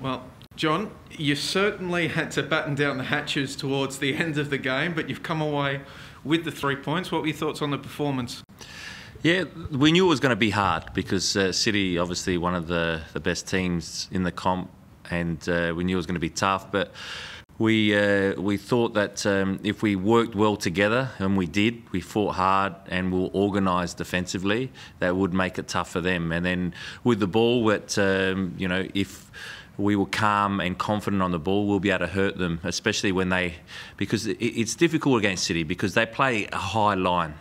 Well, John, you certainly had to batten down the hatches towards the end of the game, but you've come away with the three points. What were your thoughts on the performance? Yeah, we knew it was going to be hard because uh, City, obviously, one of the, the best teams in the comp, and uh, we knew it was going to be tough. But we uh, we thought that um, if we worked well together, and we did, we fought hard and we were organised defensively, that would make it tough for them. And then with the ball, that um, you know, if we were calm and confident on the ball, we'll be able to hurt them, especially when they, because it's difficult against City because they play a high line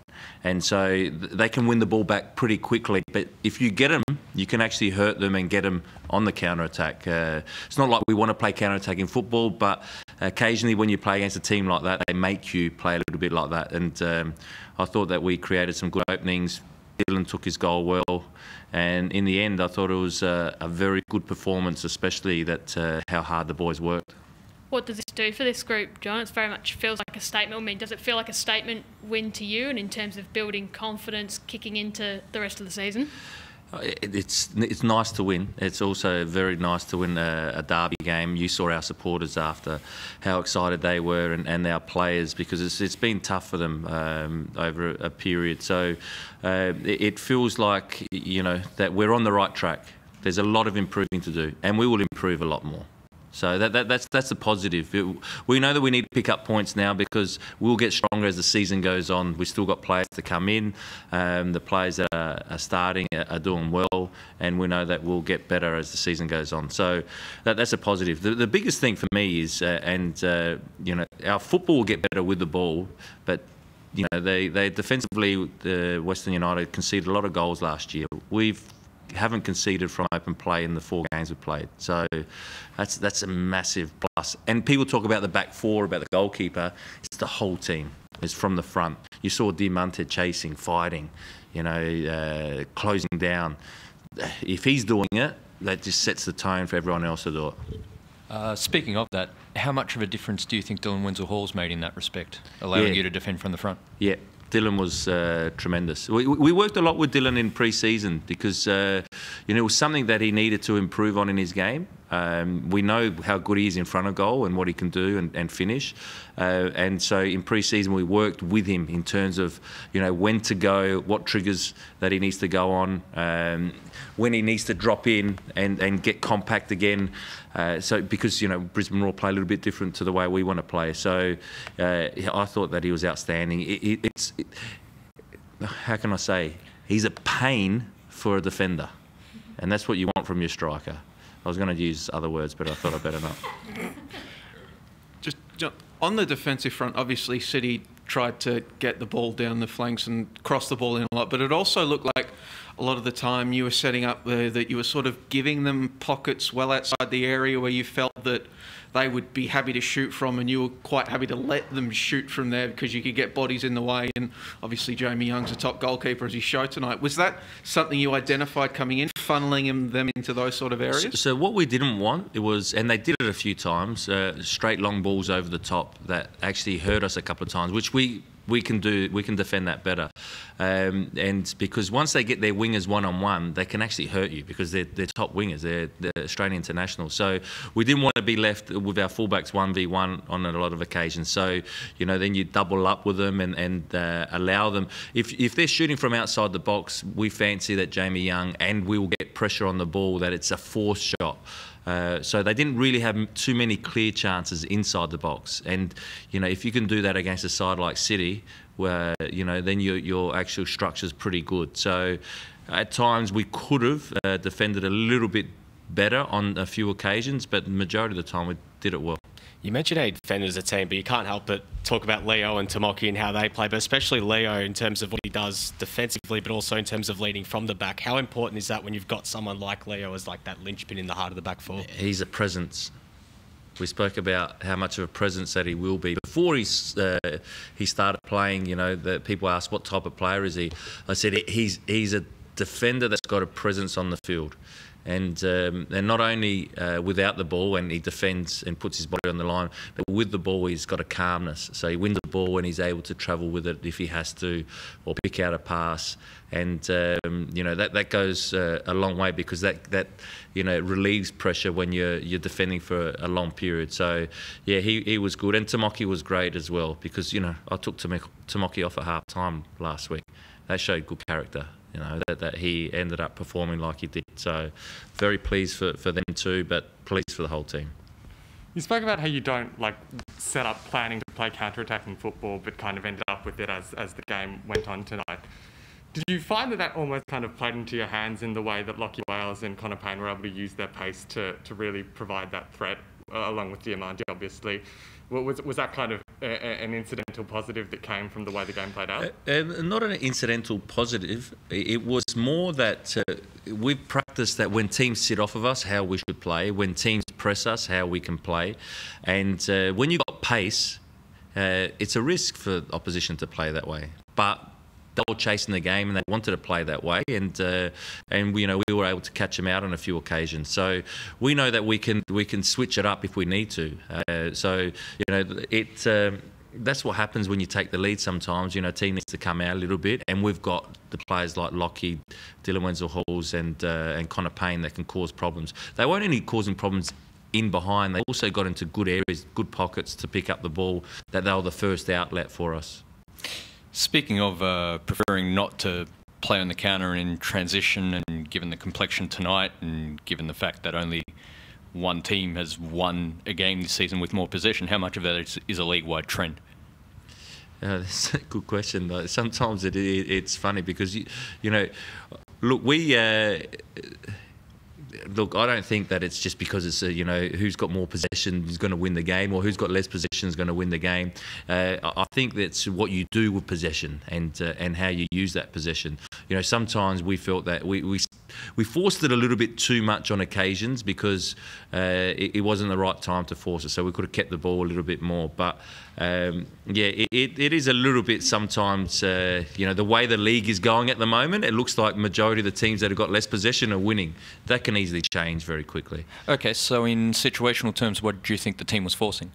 and so they can win the ball back pretty quickly. But if you get them, you can actually hurt them and get them on the counter attack. Uh, it's not like we want to play counter attack in football, but occasionally when you play against a team like that, they make you play a little bit like that. And um, I thought that we created some good openings. Dylan took his goal well, and in the end, I thought it was a, a very good performance, especially that uh, how hard the boys worked. What does this do for this group, John? It very much feels like a statement. I mean, does it feel like a statement win to you, and in terms of building confidence, kicking into the rest of the season? It's it's nice to win. It's also very nice to win a, a, derby game. You saw our supporters after how excited they were, and, and our players because it's, it's been tough for them um, over a, a, period. So uh, it, it feels like you know that we're on the right track. There's a lot of improving to do, and we will improve a lot more. So that, that, that's that's a positive. It, we know that we need to pick up points now because we'll get stronger as the season goes on. We've still got players to come in. Um, the players that are, are starting are, are, doing well, and we know that we'll get better as the season goes on. So that, that's a positive. The, the biggest thing for me is, uh, and uh, you know, our football will get better with the ball, but you know, they, they defensively, the Western United conceded a lot of goals last year. We've haven't conceded from open play in the four games we've played. So that's that's a massive plus. And people talk about the back four, about the goalkeeper. It's the whole team. It's from the front. You saw Diamanti chasing, fighting, you know, uh, closing down. If he's doing it, that just sets the tone for everyone else to do it. Uh, speaking of that, how much of a difference do you think Dylan Wenzel Hall's made in that respect, allowing yeah. you to defend from the front? Yeah, Dylan was uh, tremendous. We, we, worked a lot with Dylan in pre-season because uh, you know it was something that he needed to improve on in his game. Um, we know how good he is in front of goal and what he can do and, and finish. Uh, and so in pre-season we worked with him in terms of you know when to go, what triggers that he needs to go on, um, when he needs to drop in and, and get compact again. Uh, so because you know Brisbane Roar play a little bit different to the way we want to play. So uh, I thought that he was outstanding. It, it, it's it, how can I say he's a pain for a defender, and that's what you want from your striker. I was going to use other words, but I thought I'd better not. Just on the defensive front, obviously City tried to get the ball down the flanks and cross the ball in a lot, but it also looked like a lot of the time you were setting up the, that you were sort of giving them pockets well outside the area where you felt that they would be happy to shoot from, and you were quite happy to let them shoot from there because you could get bodies in the way. And obviously, Jamie Young's a top goalkeeper as he showed tonight. Was that something you identified coming in, funneling them into those sort of areas? So, so what we didn't want it was, and they did it a few times, uh, straight long balls over the top that actually hurt us a couple of times, which we we can do we can defend that better. Um, and because once they get their wingers one on one they can actually hurt you because they're, they're top wingers. They're, they're Australian international. So we didn't want to be left with our fullbacks 1v1 on a lot of occasions. So you know then you double up with them and, and uh, allow them. If, if they're shooting from outside the box we fancy that Jamie Young and we will get pressure on the ball that it's a forced shot uh, so they didn't really have too many clear chances inside the box. And you know, if you can do that against a side like City, where you know, then your your actual structure is pretty good. So at times we could have uh, defended a little bit better on a few occasions, but the majority of the time we did it well. You mentioned how defenders as a team, but you can't help but talk about Leo and Tomoki and how they play, but especially Leo in terms of what he does defensively, but also in terms of leading from the back. How important is that when you've got someone like Leo as like that linchpin in the heart of the back four? He's a presence. We spoke about how much of a presence that he will be before he uh, he started playing. You know, the people asked what type of player is he. I said he's he's a defender that's got a presence on the field. And, um, and not only uh, without the ball when he defends and puts his body on the line, but with the ball he's got a calmness. So he wins the ball when he's able to travel with it if he has to, or pick out a pass. And um, you know that that goes uh, a long way because that that you know relieves pressure when you're you're defending for a long period. So yeah, he, he was good, and Tomoki was great as well because you know I took Tomoki off at half time last week. That showed good character you know, that, that he ended up performing like he did. So very pleased for, for them too, but pleased for the whole team. You spoke about how you don't like set up planning to play counter-attacking football, but kind of ended up with it as, as the game went on tonight. Did you find that that almost kind of played into your hands in the way that Lachie Wales and Connor Pain were able to use their pace to, to really provide that threat, uh, along with Diamanti, obviously? Was, was that kind of a, a, an incidental positive that came from the way the game played out? Uh, uh, not an incidental positive. It was more that uh, we've practiced that when teams sit off of us, how we should play. When teams press us, how we can play. And uh, when you've got pace, uh, it's a risk for opposition to play that way. But were chasing the game and they wanted to play that way, and uh, and you know we were able to catch them out on a few occasions. So we know that we can we can switch it up if we need to. Uh, so you know it. Um, that's what happens when you take the lead sometimes. You know, team needs to come out a little bit, and we've got the players like Lachie, Dylan Wenzel Halls, and uh, and Connor Pain that can cause problems. They weren't only causing problems in behind, they also got into good areas, good pockets to pick up the ball, that they were the first outlet for us. Speaking of uh, preferring not to play on the counter in transition, and given the complexion tonight, and given the fact that only one team has won a game this season with more possession, how much of that is, is a league-wide trend? Uh, that's a good question. Sometimes it, it, it's funny because you, you know, look, we. Uh, look, I don't think that it's just because it's a, you know who's got more possession is going to win the game or who's got less possession is going to win the game. Uh, I think that's what you do with possession and uh, and how you use that possession. You know, sometimes we felt that we we, we forced it a little bit too much on occasions because uh, it, it, wasn't the right time to force it. So we could have kept the ball a little bit more. But um, yeah, it, it, it is a little bit sometimes, uh, you know, the way the league is going at the moment, it looks like majority of the teams that have got less possession are winning. That can easily change very quickly. Okay, so in situational terms, what do you think the team was forcing?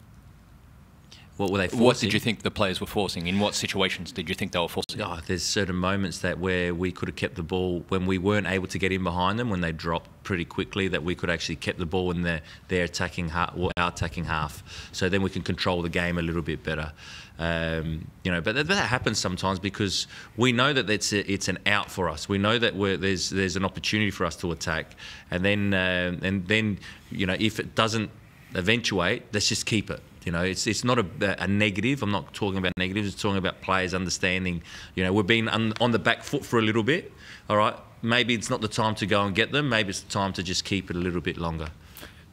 What were they forcing? What did you think the players were forcing? In what situations did you think they were forcing? Oh, there's certain moments that where we could have kept the ball when we weren't able to get in behind them when they dropped pretty quickly. That we could actually kept the ball in their their attacking half or our attacking half. So then we can control the game a little bit better. Um, you know, but that, that, happens sometimes because we know that it's a, it's an out for us. We know that there's there's an opportunity for us to attack, and then uh, and then you know if it doesn't eventuate, let's just keep it. You know, it's it's not a, a, negative. I'm not talking about negatives. It's talking about players understanding. You know, we've been on, on the back foot for a little bit. All right, maybe it's not the time to go and get them. Maybe it's the time to just keep it a little bit longer.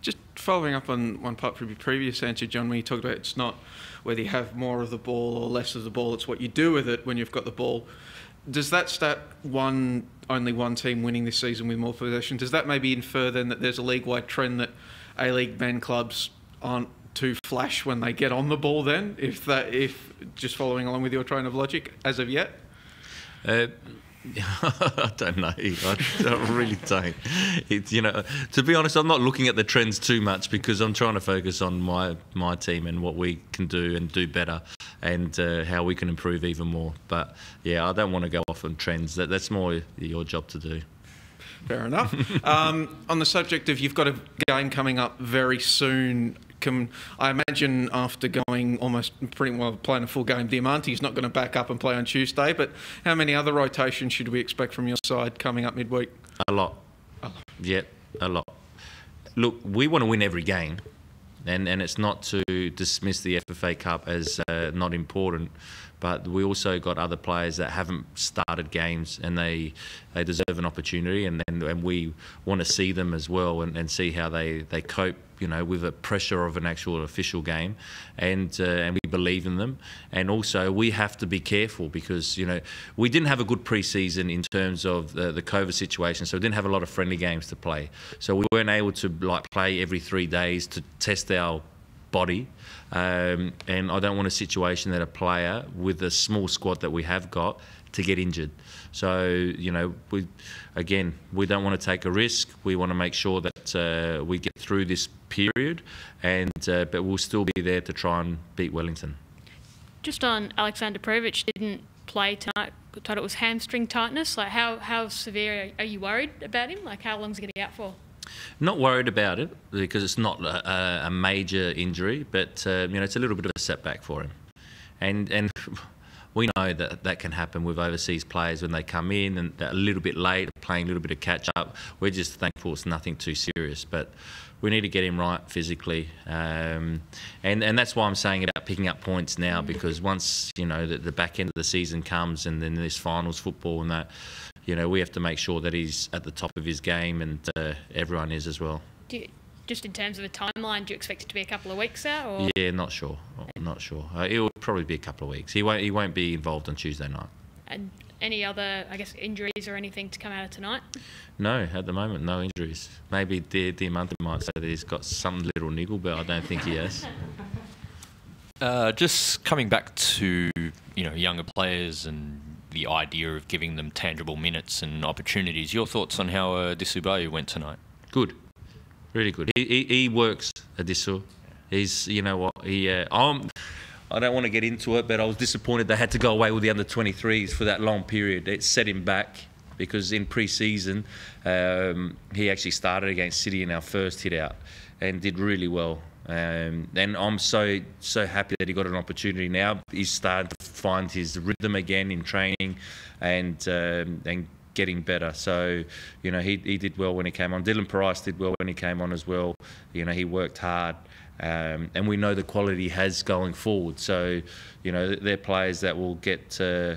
Just following up on one part from your previous answer, John, when you talked about it's not whether you have more of the ball or less of the ball. It's what you do with it when you've got the ball. Does that stat one only one team winning this season with more possession? Does that maybe infer then that there's a league-wide trend that A-League men clubs aren't to flash when they get on the ball then if that if just following along with your train of logic as of yet uh, I don't know. I, I really don't. It's you know, to be honest, I'm not looking at the trends too much because I'm trying to focus on my my team and what we can do and do better, and uh, how we can improve even more. But yeah, I don't want to go off on trends. That that's more your job to do. Fair enough. um, on the subject of you've got a game coming up very soon can I imagine after going almost pretty well playing a full game, Diamanti's not going to back up and play on Tuesday. But how many other rotations should we expect from your side coming up midweek? A lot. A lot. Yep, a lot. Look, we want to win every game, and and it's not to dismiss the FFA Cup as uh, not important but we also got other players that haven't started games and they they deserve an opportunity and and, and we want to see them as well and, and see how they, they cope you know with the pressure of an actual official game and uh, and we believe in them and also we have to be careful because you know we didn't have a good preseason in terms of the, the COVID situation so we didn't have a lot of friendly games to play so we weren't able to like play every three days to test our body. Um, and I don't want a situation that a player with the small squad that we have got to get injured. So you know, we again we don't want to take a risk. We want to make sure that uh, we get through this period, and uh, but we'll still be there to try and beat Wellington. Just on Alexander Prijovic didn't play tonight. Thought it was hamstring tightness. Like how how severe are you worried about him? Like how long's he going to be out for? Not worried about it because it's not a, a major injury, but uh, you know it's a little bit of a setback for him, and and we know that that can happen with overseas players when they come in and they're a little bit late, playing a little bit of catch up. We're just thankful it's nothing too serious, but we need to get him right physically, um, and and that's why I'm saying about picking up points now because once you know the, the back end of the season comes and then this finals football and that, you know we have to make sure that he's at the top of his game and uh, everyone is as well. You, just in terms of a timeline, do you expect it to be a couple of weeks out? Or? Yeah, not sure. Not sure. Uh, it will probably be a couple of weeks. He won't. He won't be involved on Tuesday night. And any other, I guess, injuries or anything to come out of tonight? No, at the moment, no injuries. Maybe Diamanti might say that he's got some little niggle, but I don't think he has. Uh, just coming back to you know younger players and the idea of giving them tangible minutes and opportunities. Your thoughts on how uh, Disubayu went tonight? Good, really good. He, he, he works Adisu. He's you know what he. Uh, I'm, I don't want to get into it, but I was disappointed they had to go away with the under 23s for that long period. It set him back because in pre-season um, he actually started against City in our first hit out and did really well. Um, and I'm so so happy that he got an opportunity now. He's starting to find his rhythm again in training, and um, and getting better. So, you know, he, he did well when he came on. Dylan Price did well when he came on as well. You know, he worked hard. Um, and we know the quality has going forward. So, you know, they're players that will get uh,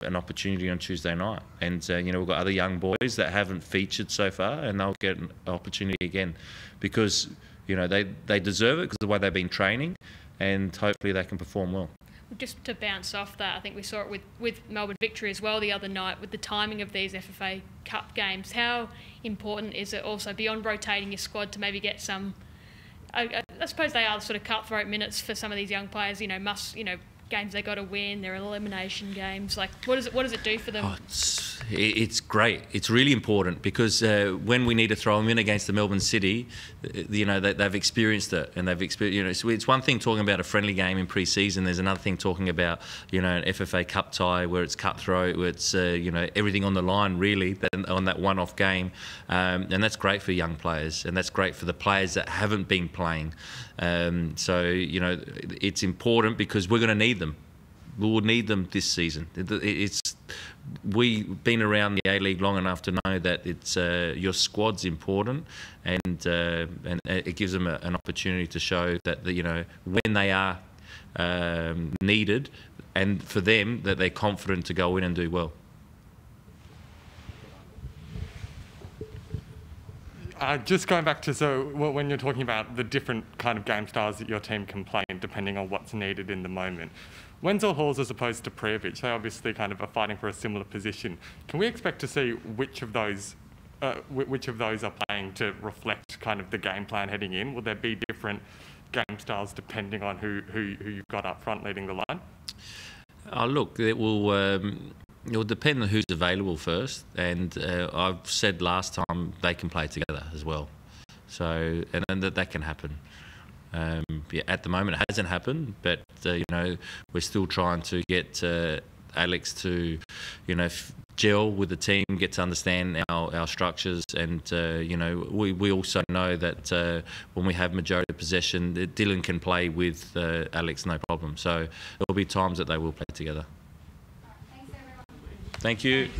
an opportunity on Tuesday night. And, uh, you know, we've got other young boys that haven't featured so far, and they'll get an opportunity again because, you know, they, they deserve it because of the way they've been training, and hopefully they can perform well. Just to bounce off that, I think we saw it with, with Melbourne Victory as well the other night with the timing of these FFA Cup games. How important is it also beyond rotating your squad to maybe get some? I, I suppose they are sort of cutthroat minutes for some of these young players. You know, must you know games they got to win. They're elimination games. Like, what does it what does it do for them? Oh, it's, it's great. It's really important because uh, when we need to throw them in against the Melbourne City, uh, you know they, have experienced it and they've experienced. You know, so it's one thing talking about a friendly game in pre-season. There's another thing talking about you know an FFA Cup tie where it's cutthroat, where it's uh, you know everything on the line really on that one-off game, um, and that's great for young players and that's great for the players that haven't been playing. Um, so you know it's important because we're going to need them. We will need them this season. It's we've been around the A League long enough to know that it's uh, your squad's important, and uh, and it gives them a, an opportunity to show that the, you know when they are um, needed, and for them that they're confident to go in and do well. Uh, just going back to so when you're talking about the different kind of game styles that your team can play depending on what's needed in the moment. Wenzel Halls as opposed to Prijovic, they obviously kind of are fighting for a similar position. Can we expect to see which of those uh, which of those are playing to reflect kind of the game plan heading in? Will there be different game styles depending on who, who, who you've got up front leading the line? Oh, look, it will. Um, it will depend on who's available first, and uh, I've said last time they can play together as well. So, and, and that that can happen. Um, yeah, at the moment, it hasn't happened, but uh, you know we're still trying to get uh, Alex to, you know, gel with the team, get to understand our, our structures, and uh, you know we, we also know that uh, when we have majority possession, Dylan can play with uh, Alex no problem. So there will be times that they will play together. Thank you.